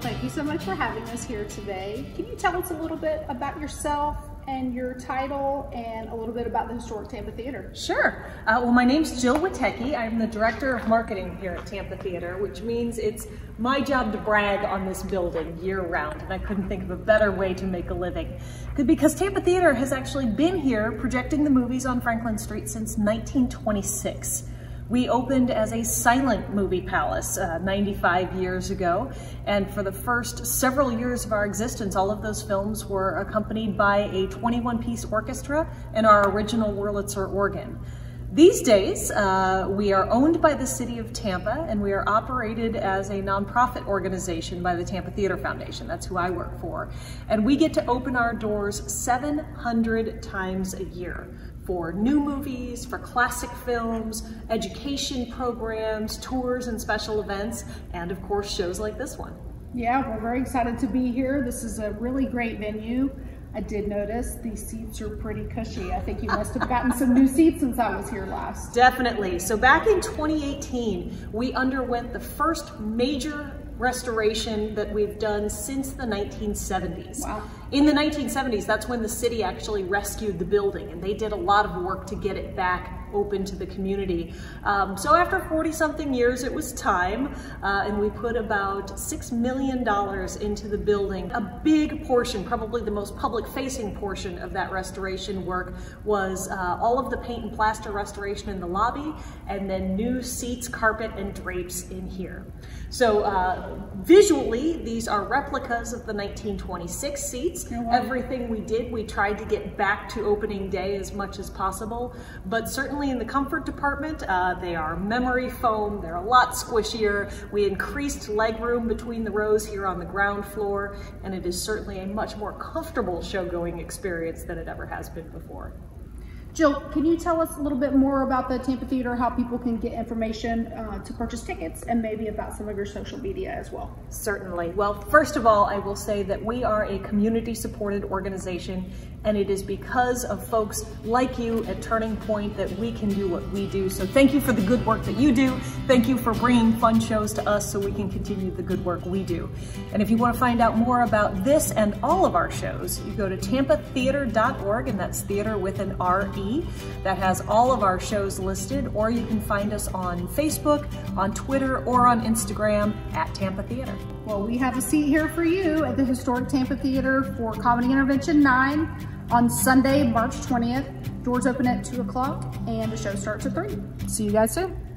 thank you so much for having us here today. Can you tell us a little bit about yourself and your title and a little bit about the Historic Tampa Theatre? Sure. Uh, well, my name's Jill Witecki. I'm the Director of Marketing here at Tampa Theatre, which means it's my job to brag on this building year round, and I couldn't think of a better way to make a living. Because Tampa Theatre has actually been here projecting the movies on Franklin Street since 1926. We opened as a silent movie palace uh, 95 years ago, and for the first several years of our existence, all of those films were accompanied by a 21-piece orchestra and our original Wurlitzer organ. These days, uh, we are owned by the City of Tampa and we are operated as a nonprofit organization by the Tampa Theatre Foundation. That's who I work for. And we get to open our doors 700 times a year for new movies, for classic films, education programs, tours and special events, and of course shows like this one. Yeah, we're very excited to be here. This is a really great venue. I did notice these seats are pretty cushy. I think you must have gotten some new seats since I was here last. Definitely. So back in 2018, we underwent the first major restoration that we've done since the 1970s. Wow. In the 1970s, that's when the city actually rescued the building and they did a lot of work to get it back open to the community. Um, so after 40 something years, it was time uh, and we put about $6 million into the building. A big portion, probably the most public facing portion of that restoration work was uh, all of the paint and plaster restoration in the lobby and then new seats, carpet, and drapes in here. So uh, visually, these are replicas of the 1926 seats. Oh, Everything we did, we tried to get back to opening day as much as possible, but certainly Certainly in the comfort department, uh, they are memory foam, they're a lot squishier. We increased legroom between the rows here on the ground floor, and it is certainly a much more comfortable show-going experience than it ever has been before. Jill, can you tell us a little bit more about the Tampa Theatre, how people can get information uh, to purchase tickets, and maybe about some of your social media as well? Certainly. Well, first of all, I will say that we are a community-supported organization, and it is because of folks like you at Turning Point that we can do what we do. So thank you for the good work that you do. Thank you for bringing fun shows to us so we can continue the good work we do. And if you want to find out more about this and all of our shows, you go to tampatheatre.org, and that's theater with an R-E that has all of our shows listed, or you can find us on Facebook, on Twitter, or on Instagram at Tampa Theatre. Well, we have a seat here for you at the Historic Tampa Theatre for Comedy Intervention 9 on Sunday, March 20th. Doors open at 2 o'clock and the show starts at 3. See you guys soon.